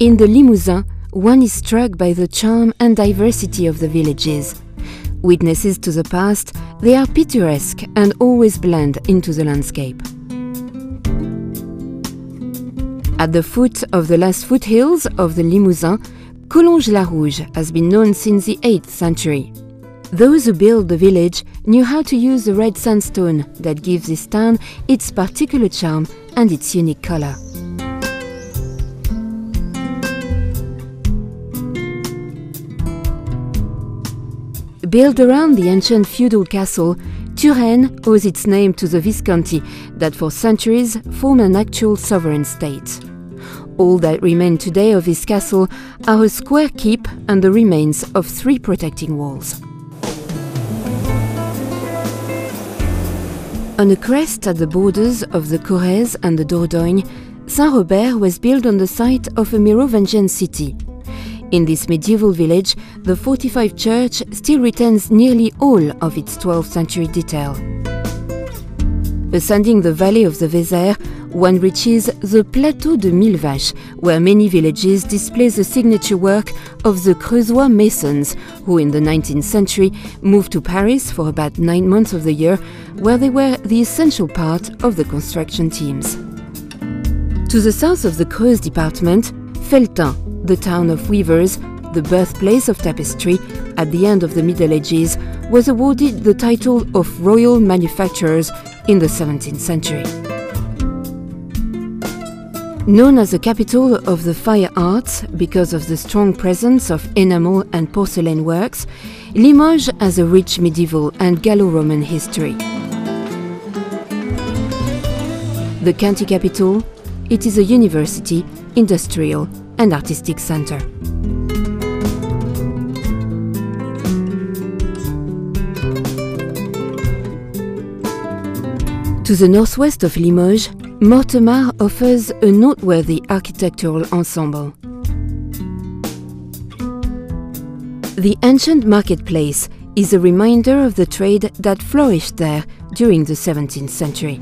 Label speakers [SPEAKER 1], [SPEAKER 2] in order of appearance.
[SPEAKER 1] In the Limousin, one is struck by the charm and diversity of the villages. Witnesses to the past, they are picturesque and always blend into the landscape. At the foot of the last foothills of the Limousin, Collonges-la-Rouge has been known since the 8th century. Those who built the village knew how to use the red sandstone that gives this town its particular charm and its unique color. Built around the ancient feudal castle, Turenne owes its name to the viscounty that for centuries formed an actual sovereign state. All that remain today of this castle are a square keep and the remains of three protecting walls. On a crest at the borders of the Corrèze and the Dordogne, Saint-Robert was built on the site of a Merovingian city. In this medieval village, the fortified church still retains nearly all of its 12th century detail. Ascending the valley of the Vézère, one reaches the Plateau de Millevaches, where many villages display the signature work of the Creusois masons, who in the 19th century moved to Paris for about nine months of the year, where they were the essential part of the construction teams. To the south of the Creuse department, Felletin, the town of weavers, the birthplace of tapestry, at the end of the Middle Ages, was awarded the title of Royal Manufacturers in the 17th century. Known as the capital of the fire arts because of the strong presence of enamel and porcelain works, Limoges has a rich medieval and Gallo-Roman history. The county capital, it is a university, industrial and artistic center. To the northwest of Limoges, Mortemart offers a noteworthy architectural ensemble. The ancient marketplace is a reminder of the trade that flourished there during the 17th century.